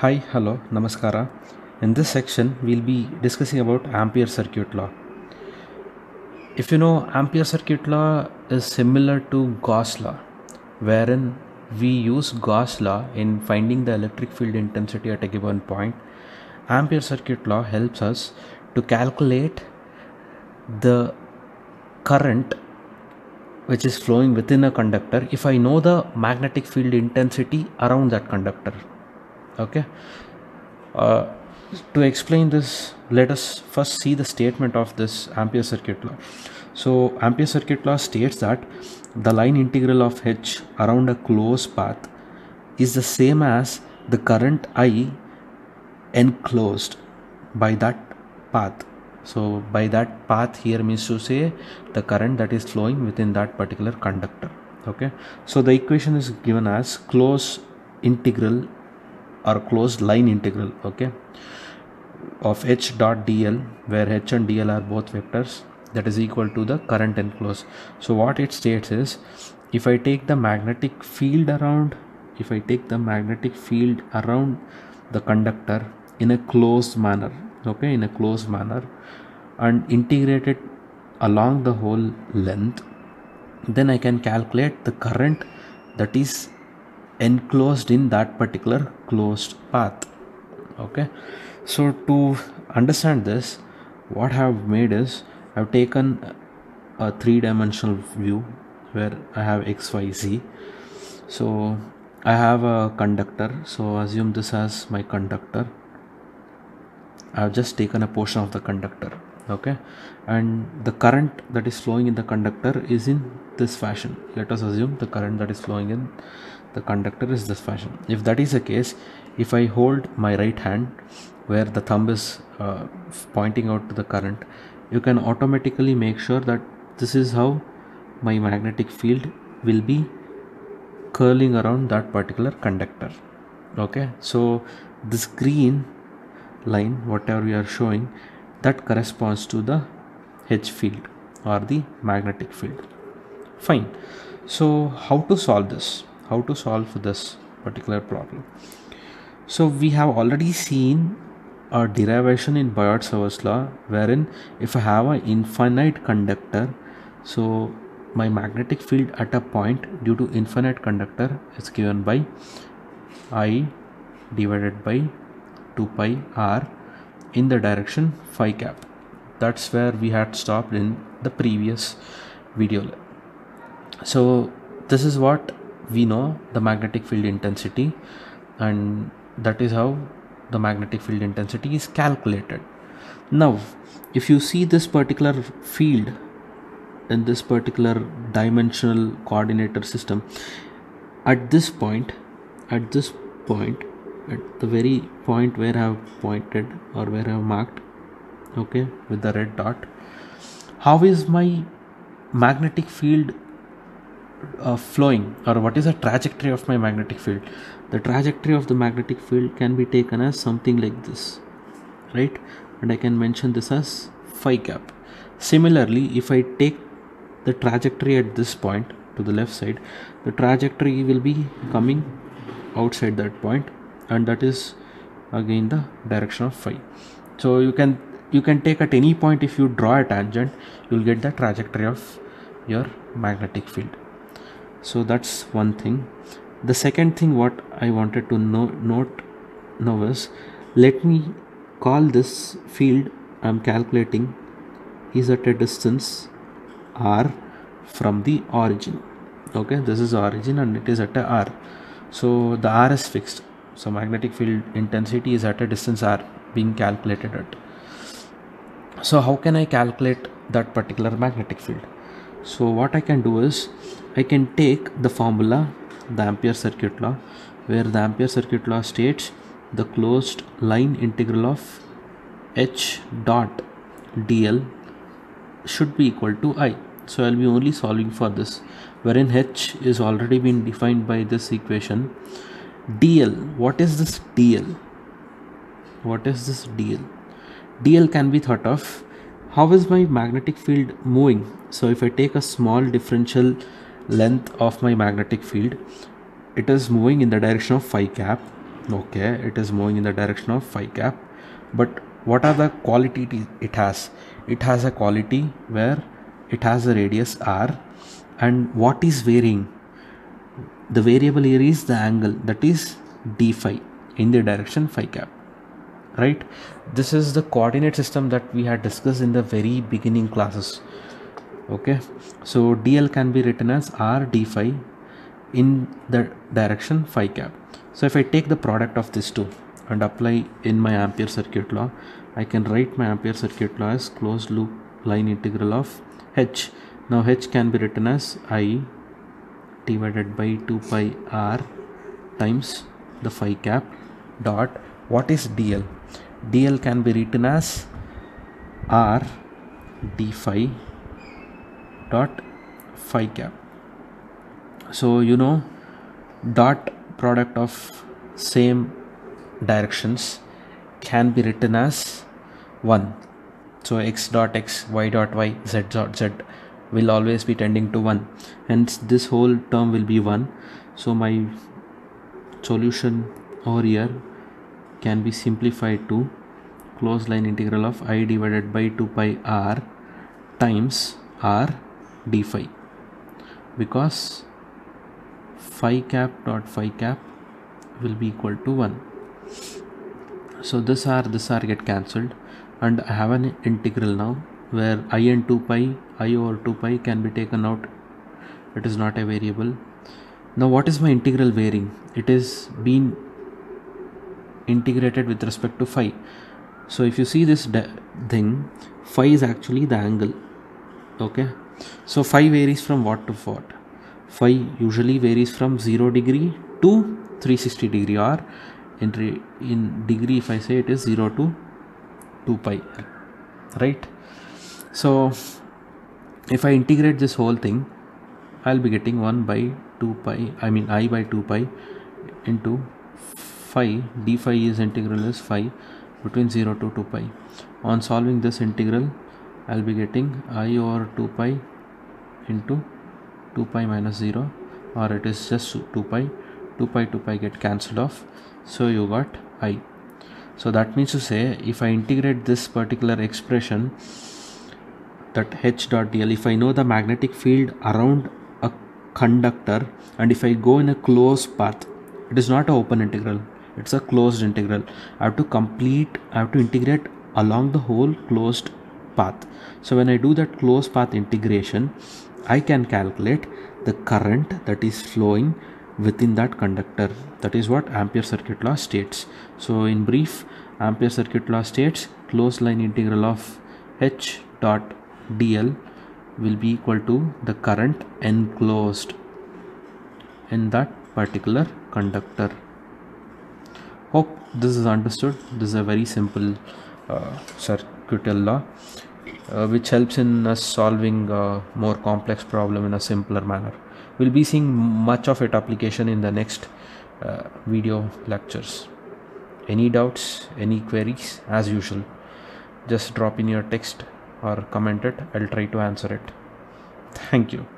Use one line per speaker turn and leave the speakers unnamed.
Hi, hello, namaskara. In this section, we'll be discussing about Ampere circuit law. If you know, Ampere circuit law is similar to Gauss law, wherein we use Gauss law in finding the electric field intensity at a given point. Ampere circuit law helps us to calculate the current which is flowing within a conductor if I know the magnetic field intensity around that conductor. Okay. Uh, to explain this, let us first see the statement of this Ampere circuit law. So, Ampere circuit law states that the line integral of H around a closed path is the same as the current I enclosed by that path. So, by that path here means to say the current that is flowing within that particular conductor. Okay. So, the equation is given as closed integral or closed line integral. Okay of h dot dl where h and dl are both vectors that is equal to the current enclosed so what it states is if i take the magnetic field around if i take the magnetic field around the conductor in a closed manner okay in a closed manner and integrate it along the whole length then i can calculate the current that is enclosed in that particular closed path. Okay? So to understand this what I have made is I've taken a three-dimensional view where I have x y z. So I have a conductor. So assume this as my conductor. I've just taken a portion of the conductor okay? And the current that is flowing in the conductor is in this fashion. Let us assume the current that is flowing in the conductor is this fashion. If that is the case if I hold my right hand where the thumb is uh, pointing out to the current you can automatically make sure that this is how my magnetic field will be curling around that particular conductor. Okay? So this green line whatever we are showing that corresponds to the H field or the magnetic field. Fine. So how to solve this? How to solve this particular problem? So we have already seen a derivation in Biot-Savart law wherein if I have an infinite conductor so my magnetic field at a point due to infinite conductor is given by I divided by 2 pi r in the direction phi cap. That's where we had stopped in the previous video. So this is what we know the magnetic field intensity and that is how the magnetic field intensity is calculated. Now if you see this particular field in this particular dimensional coordinator system at this point at this point at the very point where I have pointed or where I have marked okay with the red dot. How is my magnetic field uh, flowing? Or what is the trajectory of my magnetic field? The trajectory of the magnetic field can be taken as something like this right? And I can mention this as phi cap. Similarly if I take the trajectory at this point to the left side the trajectory will be coming outside that point and that is again the direction of phi. So you can you can take at any point if you draw a tangent you'll get the trajectory of your magnetic field. So that's one thing. The second thing what i wanted to know, note now is let me call this field i'm calculating is at a distance r from the origin. Okay this is origin and it is at a r. So the r is fixed so magnetic field intensity is at a distance r being calculated at. So how can i calculate that particular magnetic field? So what i can do is i can take the formula the ampere circuit law where the ampere circuit law states the closed line integral of h dot dl should be equal to i. So i'll be only solving for this wherein h is already been defined by this equation dl what is this dl what is this dl dl can be thought of how is my magnetic field moving? So if i take a small differential length of my magnetic field it is moving in the direction of phi cap. Okay it is moving in the direction of phi cap. But what are the quality it has? It has a quality where it has a radius r and what is varying the variable here is the angle that is d phi in the direction phi cap right? This is the coordinate system that we had discussed in the very beginning classes okay? So dl can be written as r d phi in the direction phi cap. So if i take the product of these two and apply in my ampere circuit law i can write my ampere circuit law as closed loop line integral of h. Now h can be written as i divided by 2 pi r times the phi cap dot. What is dl? Dl can be written as r d phi dot phi cap. So you know dot product of same directions can be written as 1 so x dot x y dot y z dot z will always be tending to 1 hence this whole term will be 1 so my solution over here can be simplified to closed line integral of i divided by 2 pi r times r d phi. Because phi cap dot phi cap will be equal to 1 so this r this r get cancelled. And I have an integral now where i and 2 pi i over 2 pi can be taken out. It is not a variable. Now what is my integral varying? It is being integrated with respect to phi. So if you see this thing phi is actually the angle okay? So phi varies from what to what? Phi usually varies from 0 degree to 360 degree or in, in degree if I say it is 0 to 2 pi right so if I integrate this whole thing I'll be getting 1 by 2 pi I mean i by 2 pi into phi d phi is integral is phi between 0 to 2 pi. On solving this integral I'll be getting i over 2 pi into 2 pi minus 0 or it is just 2 pi 2 pi 2 pi get cancelled off. So you got i. So that means to say if I integrate this particular expression that h dot dl if I know the magnetic field around a conductor and if I go in a closed path it is not an open integral it's a closed integral. I have to complete I have to integrate along the whole closed path. So when I do that closed path integration I can calculate the current that is flowing within that conductor. That is what ampere circuit law states. So in brief ampere circuit law states closed line integral of h dot dl will be equal to the current enclosed in that particular conductor. Hope this is understood. This is a very simple uh, law uh, which helps in us solving a more complex problem in a simpler manner. We'll be seeing much of it application in the next uh, video lectures. Any doubts any queries as usual just drop in your text or comment it i'll try to answer it. Thank you